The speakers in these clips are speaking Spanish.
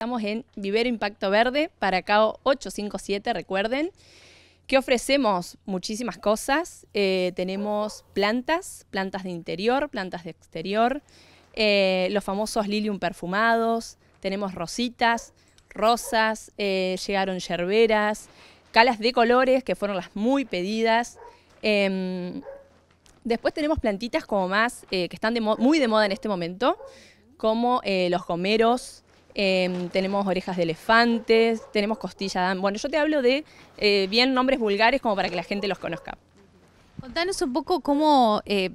Estamos en Vivero Impacto Verde, para CAO 857, recuerden. que ofrecemos? Muchísimas cosas. Eh, tenemos plantas, plantas de interior, plantas de exterior, eh, los famosos lilium perfumados, tenemos rositas, rosas, eh, llegaron yerberas, calas de colores, que fueron las muy pedidas. Em, después tenemos plantitas como más, que están muy de moda en este momento, como los gomeros, Em, tenemos orejas de elefantes, tenemos costilla. Bueno, yo te hablo de eh, bien nombres vulgares como para que la gente los conozca. Contanos un poco cómo eh,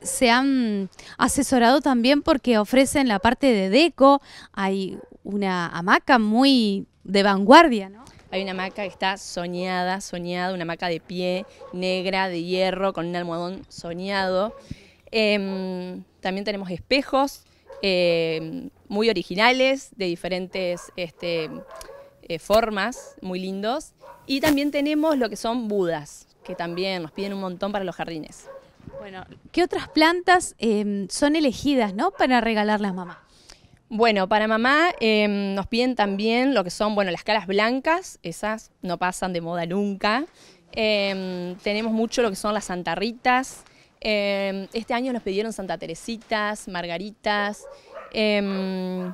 se han asesorado también porque ofrecen la parte de deco, hay una hamaca muy de vanguardia, ¿no? Hay una hamaca que está soñada, soñada, una hamaca de pie, negra, de hierro, con un almohadón soñado. Em, también tenemos espejos, eh, muy originales, de diferentes este, eh, formas, muy lindos. Y también tenemos lo que son budas, que también nos piden un montón para los jardines. Bueno, ¿qué otras plantas em, son elegidas ¿no? para regalarle a mamá? Bueno, para mamá em, nos piden también lo que son, bueno, las calas blancas, esas no pasan de moda nunca. Em, tenemos mucho lo que son las santarritas, Em, este año nos pidieron Santa Teresitas, Margaritas. Em,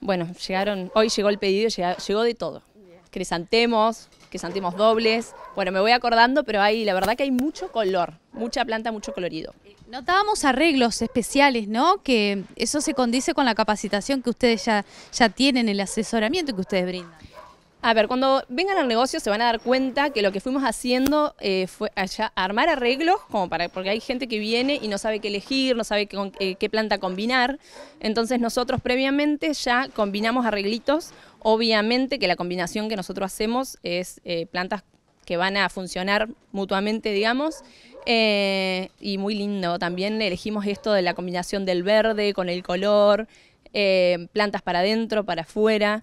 bueno, llegaron, hoy llegó el pedido, llegó, de todo. Crisantemos, crisantemos dobles. Bueno, me voy acordando, pero hay, la verdad que hay mucho color, mucha planta, mucho colorido. Notábamos arreglos especiales, ¿no? Que eso se condice con la capacitación que ustedes ya, ya tienen, el asesoramiento que ustedes brindan. A ver, cuando vengan al negocio se van a dar cuenta que lo que fuimos haciendo eh, fue allá armar arreglos, como para, porque hay gente que viene y no sabe qué elegir, no sabe qué, eh, qué planta combinar. Entonces nosotros previamente ya combinamos arreglitos. Obviamente que la combinación que nosotros hacemos es eh, plantas que van a funcionar mutuamente, digamos. y muy lindo. También elegimos esto de la combinación del verde con el color, plantas para adentro, para afuera.